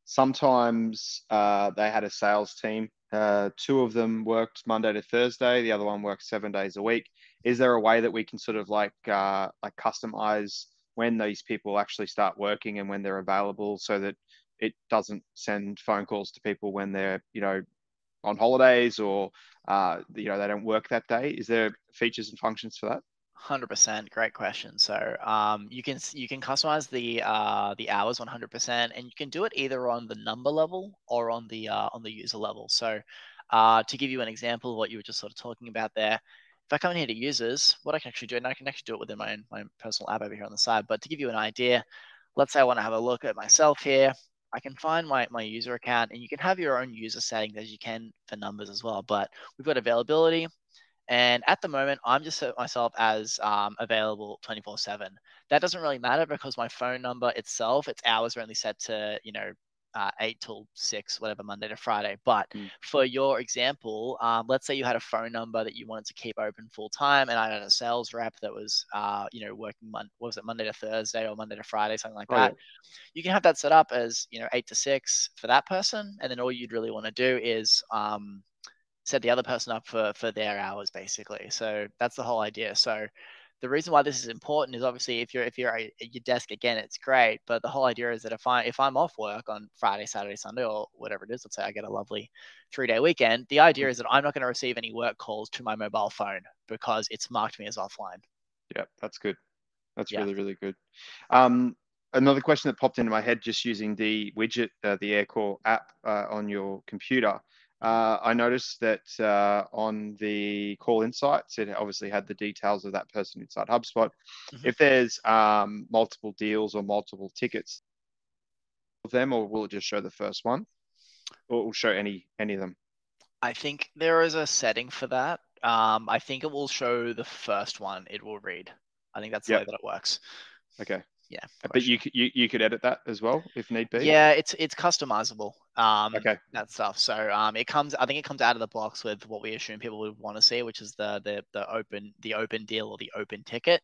sometimes uh, they had a sales team uh, two of them worked monday to thursday the other one worked seven days a week. Is there a way that we can sort of like uh, like customize when these people actually start working and when they're available so that it doesn't send phone calls to people when they're you know on holidays or uh, you know they don't work that day. Is there features and functions for that? 100% great question. So um, you can you can customize the uh, the hours 100% and you can do it either on the number level or on the uh, on the user level. So uh, to give you an example of what you were just sort of talking about there if I come in here to users, what I can actually do, and I can actually do it within my own, my own personal app over here on the side, but to give you an idea, let's say I want to have a look at myself here. I can find my, my user account and you can have your own user settings as you can for numbers as well. But we've got availability. And at the moment, I'm just set myself as um, available 24 7. That doesn't really matter because my phone number itself, its hours are only set to, you know, uh, eight till six, whatever, Monday to Friday. But mm. for your example, um, let's say you had a phone number that you wanted to keep open full time, and I had a sales rep that was, uh, you know, working mon- was it Monday to Thursday or Monday to Friday, something like that. You can have that set up as you know eight to six for that person, and then all you'd really want to do is um, set the other person up for for their hours, basically. So that's the whole idea. So the reason why this is important is obviously if you're if you're at your desk again, it's great. But the whole idea is that if I if I'm off work on Friday, Saturday, Sunday, or whatever it is, let's say I get a lovely three day weekend, the idea is that I'm not going to receive any work calls to my mobile phone because it's marked me as offline. Yeah, that's good. That's yeah. really really good. Um, another question that popped into my head just using the widget, uh, the Aircall app uh, on your computer. Uh, I noticed that uh, on the call insights, it obviously had the details of that person inside HubSpot. Mm-hmm. If there's um, multiple deals or multiple tickets of them, or will it just show the first one, or it will show any any of them? I think there is a setting for that. Um, I think it will show the first one. It will read. I think that's the yep. way that it works. Okay yeah. But you, you you could edit that as well if need be. Yeah, it's it's customizable. Um, okay. That stuff. So um, it comes. I think it comes out of the box with what we assume people would want to see, which is the the the open the open deal or the open ticket.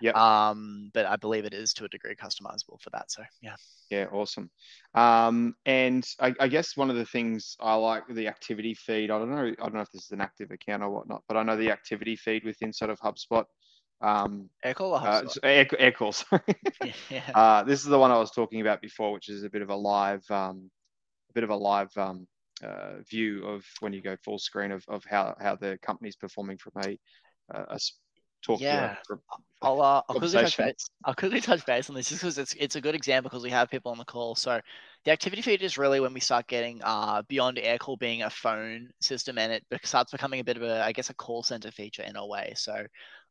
Yeah. Um, but I believe it is to a degree customizable for that. So yeah. Yeah, awesome. Um, and I, I, guess one of the things I like the activity feed. I don't know. I don't know if this is an active account or whatnot, but I know the activity feed within sort of HubSpot Um, call or uh, air, air sorry. yeah. uh, this is the one I was talking about before, which is a bit of a live, um, a bit of a live um, uh, view of when you go full screen of, of how, how the company's performing from a, a talk yeah. I'll, uh, I'll, quickly touch base. I'll quickly touch base on this just because it's it's a good example because we have people on the call. So the activity feed is really when we start getting uh, beyond aircall being a phone system and it starts becoming a bit of a I guess a call center feature in a way. So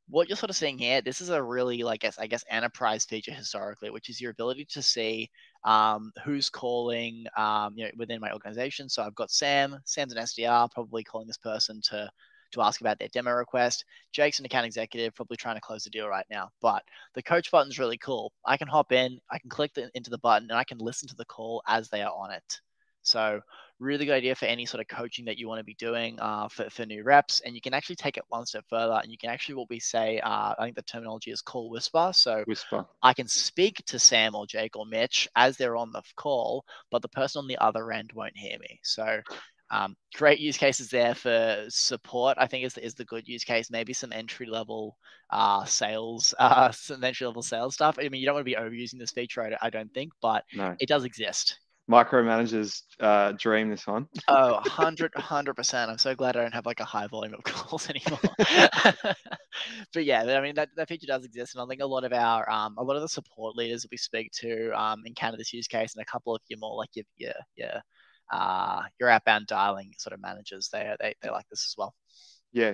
what you're sort of seeing here, this is a really like I guess enterprise feature historically, which is your ability to see um, who's calling um, you know within my organization. So I've got Sam. Sam's an SDR, probably calling this person to to ask about their demo request. Jake's an account executive, probably trying to close the deal right now. But the coach button is really cool. I can hop in, I can click the, into the button, and I can listen to the call as they are on it. So really good idea for any sort of coaching that you want to be doing uh, for, for new reps. And you can actually take it one step further and you can actually what we say, uh, I think the terminology is call whisper. So whisper. I can speak to Sam or Jake or Mitch as they're on the call, but the person on the other end won't hear me. So um, great use cases there for support. I think is is the good use case. Maybe some entry level uh, sales, uh, some entry level sales stuff. I mean, you don't want to be overusing this feature. I, I don't think, but no. it does exist. Micromanagers uh, dream this one. oh, 100 percent. I'm so glad I don't have like a high volume of calls anymore. but yeah, I mean that, that feature does exist, and I think a lot of our um, a lot of the support leaders that we speak to um, encounter this use case, and a couple of your more like your your, your uh, your outbound dialing sort of managers, they, they, they like this as well. Yeah.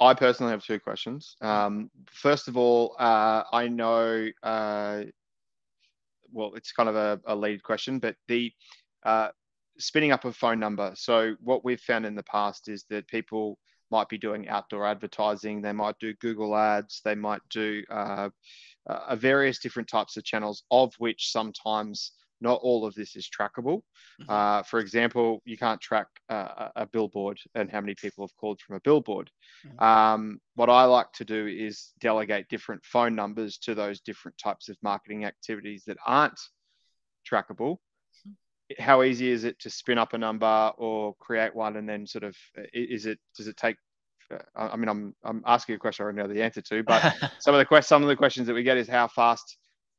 I personally have two questions. Um, first of all, uh, I know, uh, well, it's kind of a, a lead question, but the uh, spinning up a phone number. So, what we've found in the past is that people might be doing outdoor advertising, they might do Google ads, they might do uh, uh, various different types of channels, of which sometimes not all of this is trackable. Mm-hmm. Uh, for example, you can't track uh, a billboard and how many people have called from a billboard. Mm-hmm. Um, what I like to do is delegate different phone numbers to those different types of marketing activities that aren't trackable. Mm-hmm. How easy is it to spin up a number or create one, and then sort of is it does it take uh, I mean, I'm I'm asking a question I already know the answer to, but some of the quest some of the questions that we get is how fast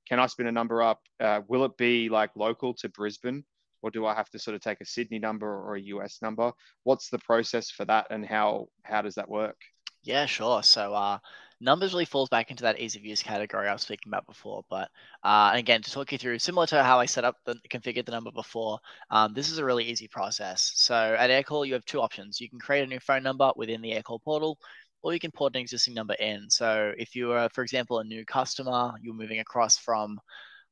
can I spin a number up? Uh, will it be like local to Brisbane? Or do I have to sort of take a Sydney number or a US number? What's the process for that and how how does that work? Yeah, sure. So uh, numbers really falls back into that ease of use category I was speaking about before. But uh, again, to talk you through, similar to how I set up the configured the number before, um, this is a really easy process. So at Aircall, you have two options. You can create a new phone number within the Aircall portal, or you can port an existing number in. So if you are, for example, a new customer, you're moving across from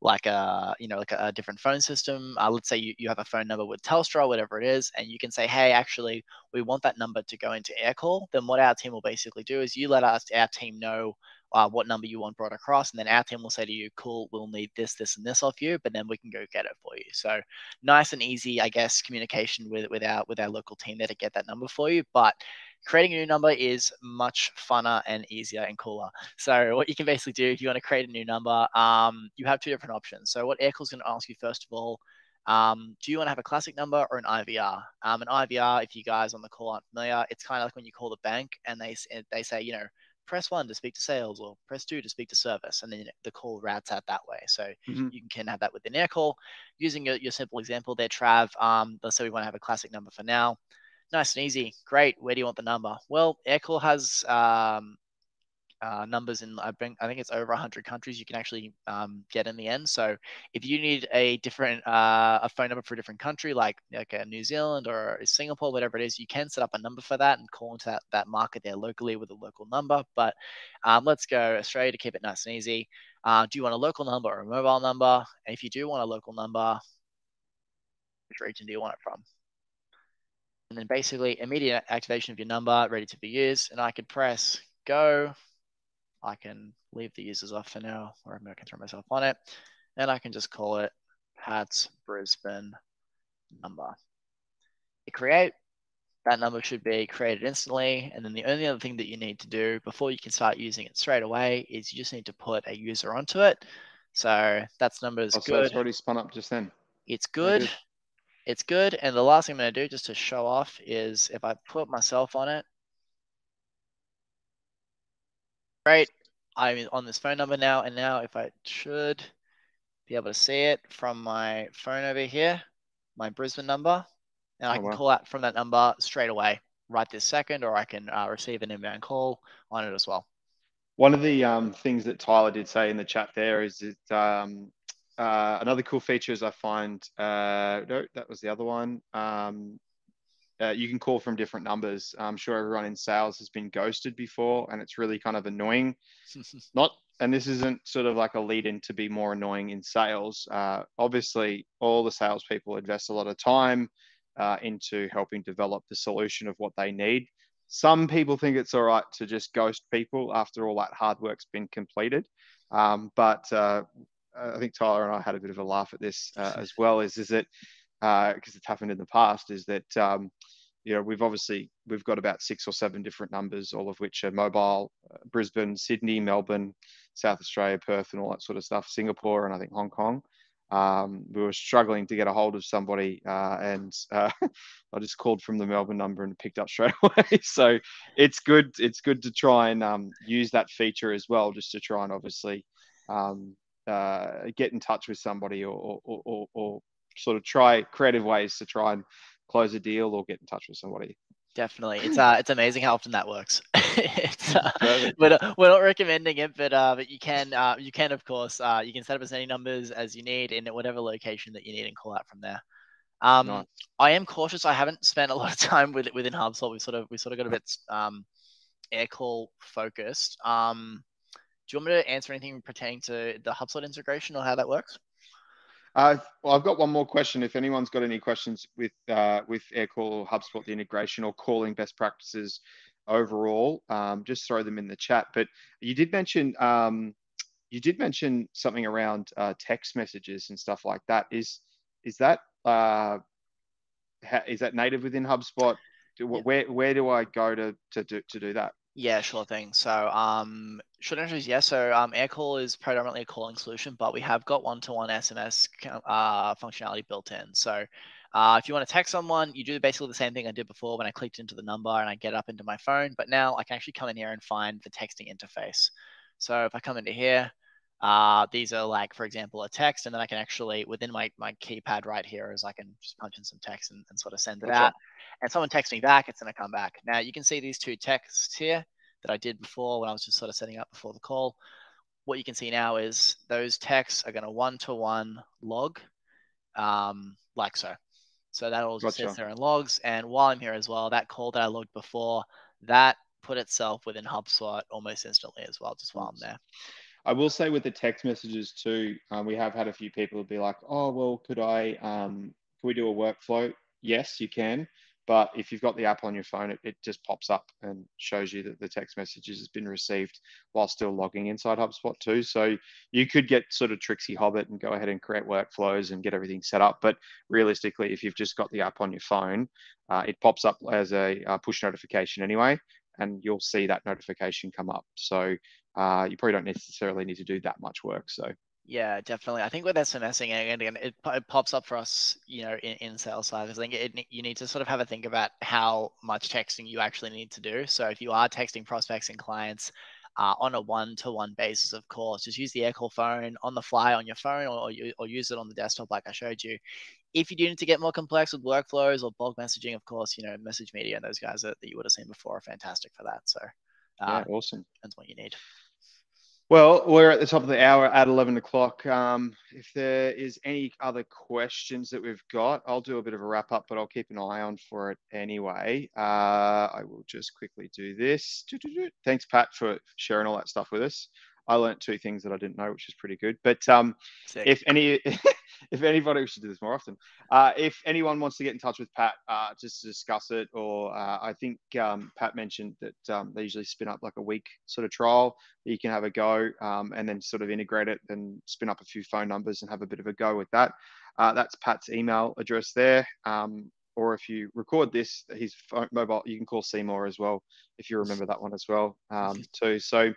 like a you know like a, a different phone system uh, let's say you, you have a phone number with telstra whatever it is and you can say hey actually we want that number to go into aircall then what our team will basically do is you let us our team know uh, what number you want brought across and then our team will say to you cool we'll need this this and this off you but then we can go get it for you so nice and easy i guess communication with with our with our local team there to get that number for you but creating a new number is much funner and easier and cooler. So what you can basically do if you want to create a new number, um, you have two different options. So what Aircall is going to ask you first of all, um, do you want to have a classic number or an IVR? Um, an IVR, if you guys on the call aren't familiar, it's kind of like when you call the bank and they they say, you know, press one to speak to sales or press two to speak to service, and then the call routes out that way. So mm-hmm. you can have that within Aircall. Using your, your simple example there, Trav, um, let's say we want to have a classic number for now nice and easy. Great. Where do you want the number? Well, Aircall has um, uh, numbers in I think I think it's over 100 countries you can actually um, get in the end. So if you need a different uh, a phone number for a different country, like like a New Zealand or Singapore, whatever it is, you can set up a number for that and call into that, that market there locally with a local number. But um, let's go Australia to keep it nice and easy. Uh, do you want a local number or a mobile number? And if you do want a local number, which region do you want it from? And then basically immediate activation of your number ready to be used. And I could press go. I can leave the users off for now, or I can throw myself on it. And I can just call it Pat's Brisbane number. Hit create. That number should be created instantly. And then the only other thing that you need to do before you can start using it straight away is you just need to put a user onto it. So that's numbers oh, so good. it's already spun up just then. It's good it's good. And the last thing I'm going to do just to show off is if I put myself on it, right, I'm on this phone number now, and now if I should be able to see it from my phone over here, my Brisbane number, and I Oh, can wow. call out from that number straight away, right this second, or I can uh, receive an inbound call on it as well. One of the um, things that Tyler did say in the chat there is that um, uh, another cool feature is I find, uh, no, that was the other one. Um, uh, you can call from different numbers. I'm sure everyone in sales has been ghosted before, and it's really kind of annoying. Not, and this isn't sort of like a lead in to be more annoying in sales. Uh, obviously, all the salespeople invest a lot of time uh, into helping develop the solution of what they need. Some people think it's all right to just ghost people after all that hard work's been completed. Um, but uh, I think Tyler and I had a bit of a laugh at this uh, as well. Is is that because it's happened in the past? Is that um, you know we've obviously we've got about six or seven different numbers, all of which are mobile: uh, Brisbane, Sydney, Melbourne, South Australia, Perth, and all that sort of stuff. Singapore and I think Hong Kong. Um, we were struggling to get a hold of somebody, uh, and uh, I just called from the Melbourne number and picked up straight away. so it's good. It's good to try and um, use that feature as well, just to try and obviously um, uh, get in touch with somebody or, or, or, or sort of try creative ways to try and close a deal or get in touch with somebody. Definitely, it's uh, it's amazing how often that works. it's, uh, we're, not, we're not recommending it, but uh, but you can uh, you can of course uh, you can set up as many numbers as you need in whatever location that you need and call out from there. Um, Nice. I am cautious. I haven't spent a lot of time with it within HubSpot. We sort of we sort of got a bit um, Aircall focused. Um, do you want me to answer anything pertaining to the HubSpot integration or how that works? Uh, well, I've got one more question. If anyone's got any questions with uh, with Aircall or HubSpot, the integration or calling best practices overall, um, just throw them in the chat. But you did mention um, you did mention something around uh, text messages and stuff like that. Is is that uh, ha- is that native within HubSpot? Do, Yeah. Where where do I go to to do to do that? Yeah, sure thing. So, um, short answer is yes. So, um, AirCall is predominantly a calling solution, but we have got one-to-one SMS uh, functionality built in. So, uh, if you want to text someone, you do basically the same thing I did before when I clicked into the number and I get up into my phone. But now I can actually come in here and find the texting interface. So, if I come into here, uh, these are like, for example, a text, and then I can actually within my my keypad right here is I can just punch in some text and, and sort of send it Gotcha. out and someone texts me back, it's going to come back. Now you can see these two texts here that I did before when I was just sort of setting up before the call. What you can see now is those texts are going to one to one log um, like so. So that all just Gotcha. sits there in logs. And while I'm here as well, that call that I logged before, that put itself within HubSpot almost instantly as well, just while I'm there. I will say with the text messages too, um, we have had a few people be like, "Oh, well, could I? Um, can we do a workflow?" Yes, you can. But if you've got the app on your phone, it, it just pops up and shows you that the text messages has been received while still logging inside HubSpot too. So you could get sort of tricksy hobbit and go ahead and create workflows and get everything set up. But realistically, if you've just got the app on your phone, uh, it pops up as a uh, push notification anyway, and you'll see that notification come up. So uh, you probably don't necessarily need to do that much work. So Yeah, definitely. I think with SMSing, and again, it, it pops up for us, you know, in, in sales side. I think it, you need to sort of have a think about how much texting you actually need to do. So if you are texting prospects and clients uh, on a one-to-one basis, of course, just use the AirCall phone on the fly on your phone, or, or, or use it on the desktop like I showed you. If you do need to get more complex with workflows or bulk messaging, of course, you know, MessageMedia and those guys that, that you would have seen before are fantastic for that. So uh, yeah, awesome. depends what you need. Well, we're at the top of the hour at 11 o'clock. Um, if there is any other questions that we've got, I'll do a bit of a wrap up, but I'll keep an eye on for it anyway. Uh, I will just quickly do this. Thanks, Pat, for sharing all that stuff with us. I learned two things that I didn't know, which is pretty good. But um, if any, if anybody, we should do this more often. Uh, if anyone wants to get in touch with Pat, uh, just to discuss it, or uh, I think um, Pat mentioned that um, they usually spin up like a week sort of trial that you can have a go, um, and then sort of integrate it and spin up a few phone numbers and have a bit of a go with that. Uh, that's Pat's email address there. Um, or if you record this, his phone, mobile, you can call Seymour as well, if you remember that one as well, um, too. So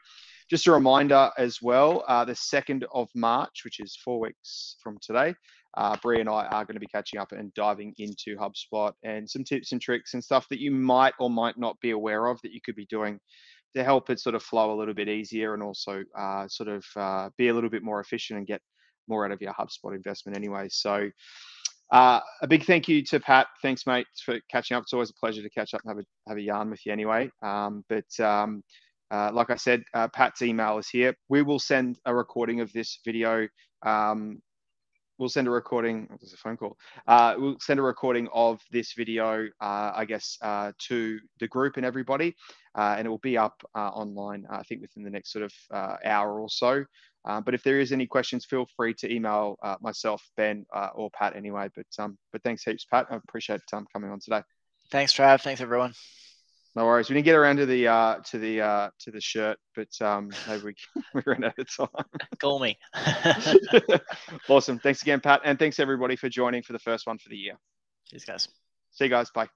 just a reminder as well, uh, the 2nd of March, which is four weeks from today, uh, Brie and I are going to be catching up and diving into HubSpot and some tips and tricks and stuff that you might or might not be aware of that you could be doing to help it sort of flow a little bit easier and also uh, sort of uh, be a little bit more efficient and get more out of your HubSpot investment anyway. So uh, a big thank you to Pat. Thanks, mate, for catching up. It's always a pleasure to catch up and have a have a yarn with you anyway. Um, but um, uh, like I said, uh, Pat's email is here. We will send a recording of this video. Um, we'll send a recording. Oh, there's a phone call. Uh, we'll send a recording of this video, uh, I guess, uh, to the group and everybody, uh, and it will be up online. I think within the next sort of hour or so. but if there is any questions, feel free to email myself, Ben, or Pat anyway. But um, but thanks heaps, Pat. I appreciate um, coming on today. Thanks, Trav. Thanks, everyone. No worries. We didn't get around to the uh, to the uh, to the shirt, but um, maybe we, we ran out of time. Call me. awesome. Thanks again, Pat, and thanks everybody for joining for the first one for the year. Cheers, guys. See you guys. Bye.